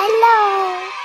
Hello.